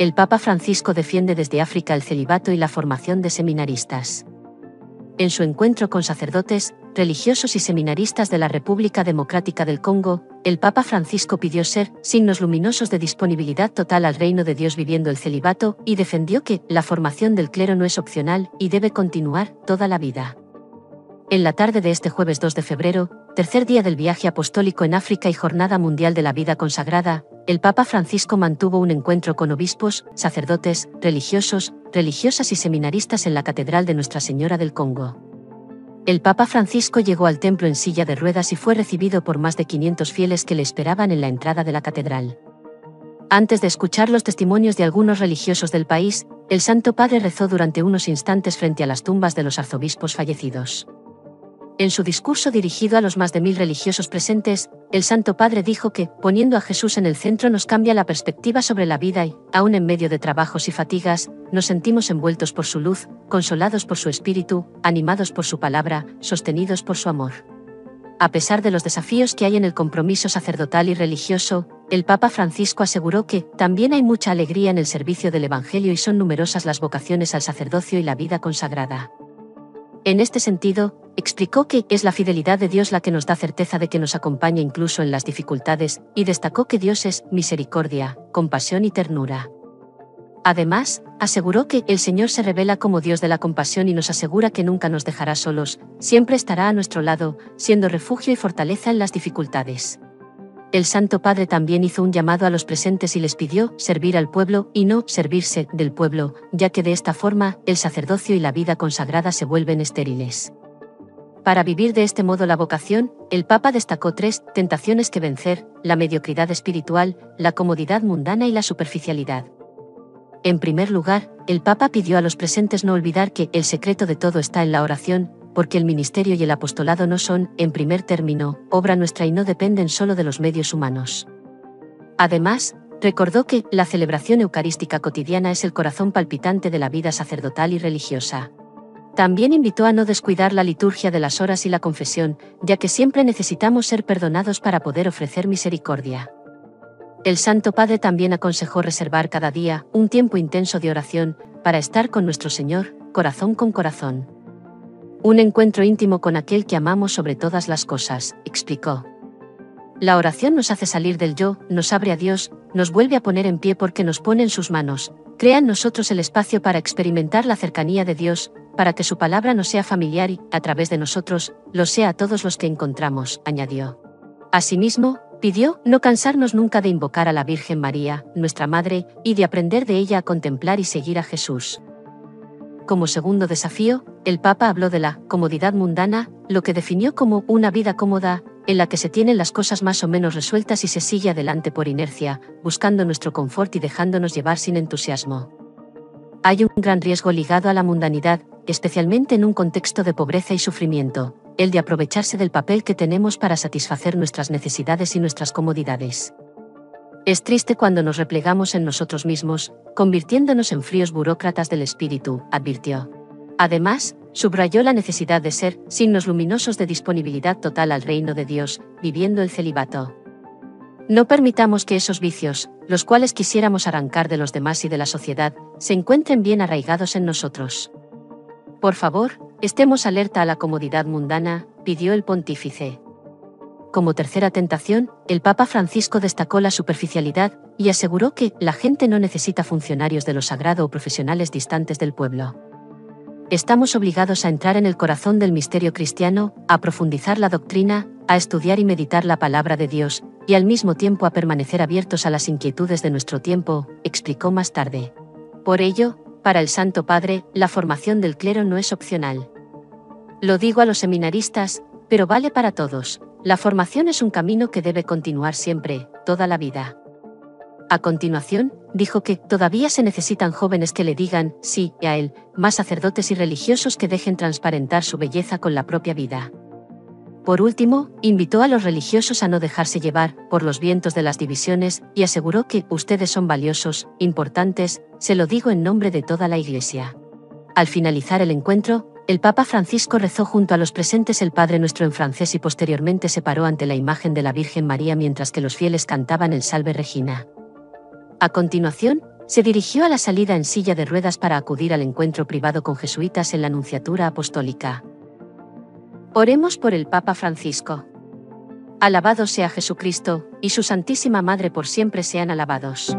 el Papa Francisco defiende desde África el celibato y la formación de seminaristas. En su encuentro con sacerdotes, religiosos y seminaristas de la República Democrática del Congo, el Papa Francisco pidió ser signos luminosos de disponibilidad total al reino de Dios viviendo el celibato y defendió que la formación del clero no es opcional y debe continuar toda la vida. En la tarde de este jueves 2 de febrero, tercer día del viaje apostólico en África y Jornada Mundial de la Vida Consagrada, el Papa Francisco mantuvo un encuentro con obispos, sacerdotes, religiosos, religiosas y seminaristas en la Catedral de Nuestra Señora del Congo. El Papa Francisco llegó al templo en silla de ruedas y fue recibido por más de 500 fieles que le esperaban en la entrada de la catedral. Antes de escuchar los testimonios de algunos religiosos del país, el Santo Padre rezó durante unos instantes frente a las tumbas de los arzobispos fallecidos. En su discurso dirigido a los más de mil religiosos presentes, el Santo Padre dijo que, poniendo a Jesús en el centro nos cambia la perspectiva sobre la vida y, aun en medio de trabajos y fatigas, nos sentimos envueltos por su luz, consolados por su espíritu, animados por su palabra, sostenidos por su amor. A pesar de los desafíos que hay en el compromiso sacerdotal y religioso, el Papa Francisco aseguró que también hay mucha alegría en el servicio del Evangelio y son numerosas las vocaciones al sacerdocio y la vida consagrada. En este sentido, explicó que es la fidelidad de Dios la que nos da certeza de que nos acompaña incluso en las dificultades, y destacó que Dios es misericordia, compasión y ternura. Además, aseguró que el Señor se revela como Dios de la compasión y nos asegura que nunca nos dejará solos, siempre estará a nuestro lado, siendo refugio y fortaleza en las dificultades. El Santo Padre también hizo un llamado a los presentes y les pidió servir al pueblo y no servirse del pueblo, ya que de esta forma el sacerdocio y la vida consagrada se vuelven estériles. Para vivir de este modo la vocación, el Papa destacó tres tentaciones que vencer, la mediocridad espiritual, la comodidad mundana y la superficialidad. En primer lugar, el Papa pidió a los presentes no olvidar que el secreto de todo está en la oración, porque el ministerio y el apostolado no son, en primer término, obra nuestra y no dependen solo de los medios humanos. Además, recordó que la celebración eucarística cotidiana es el corazón palpitante de la vida sacerdotal y religiosa. También invitó a no descuidar la liturgia de las horas y la confesión, ya que siempre necesitamos ser perdonados para poder ofrecer misericordia. El Santo Padre también aconsejó reservar cada día un tiempo intenso de oración, para estar con nuestro Señor, corazón con corazón. Un encuentro íntimo con aquel que amamos sobre todas las cosas, explicó. La oración nos hace salir del yo, nos abre a Dios, nos vuelve a poner en pie porque nos pone en sus manos, crea en nosotros el espacio para experimentar la cercanía de Dios, para que su palabra nos sea familiar y, a través de nosotros, lo sea a todos los que encontramos, añadió. Asimismo, pidió no cansarnos nunca de invocar a la Virgen María, nuestra Madre, y de aprender de ella a contemplar y seguir a Jesús. Como segundo desafío, el Papa habló de la comodidad mundana, lo que definió como una vida cómoda, en la que se tienen las cosas más o menos resueltas y se sigue adelante por inercia, buscando nuestro confort y dejándonos llevar sin entusiasmo. Hay un gran riesgo ligado a la mundanidad, especialmente en un contexto de pobreza y sufrimiento, el de aprovecharse del papel que tenemos para satisfacer nuestras necesidades y nuestras comodidades. Es triste cuando nos replegamos en nosotros mismos, convirtiéndonos en fríos burócratas del espíritu, advirtió. Además, subrayó la necesidad de ser signos luminosos de disponibilidad total al reino de Dios, viviendo el celibato. No permitamos que esos vicios, los cuales quisiéramos arrancar de los demás y de la sociedad, se encuentren bien arraigados en nosotros. Por favor, estemos alerta a la comodidad mundana, pidió el pontífice. Como tercera tentación, el Papa Francisco destacó la superficialidad y aseguró que la gente no necesita funcionarios de lo sagrado o profesionales distantes del pueblo. Estamos obligados a entrar en el corazón del misterio cristiano, a profundizar la doctrina, a estudiar y meditar la palabra de Dios, y al mismo tiempo a permanecer abiertos a las inquietudes de nuestro tiempo, explicó más tarde. Por ello, para el Santo Padre, la formación del clero no es opcional. Lo digo a los seminaristas, pero vale para todos, la formación es un camino que debe continuar siempre, toda la vida. A continuación, dijo que todavía se necesitan jóvenes que le digan sí a él, más sacerdotes y religiosos que dejen transparentar su belleza con la propia vida. Por último, invitó a los religiosos a no dejarse llevar por los vientos de las divisiones y aseguró que ustedes son valiosos, importantes, se lo digo en nombre de toda la Iglesia. Al finalizar el encuentro, el Papa Francisco rezó junto a los presentes el Padre Nuestro en francés y posteriormente se paró ante la imagen de la Virgen María mientras que los fieles cantaban el Salve Regina. A continuación, se dirigió a la salida en silla de ruedas para acudir al encuentro privado con jesuitas en la Nunciatura Apostólica. Oremos por el Papa Francisco. Alabado sea Jesucristo, y su Santísima Madre por siempre sean alabados.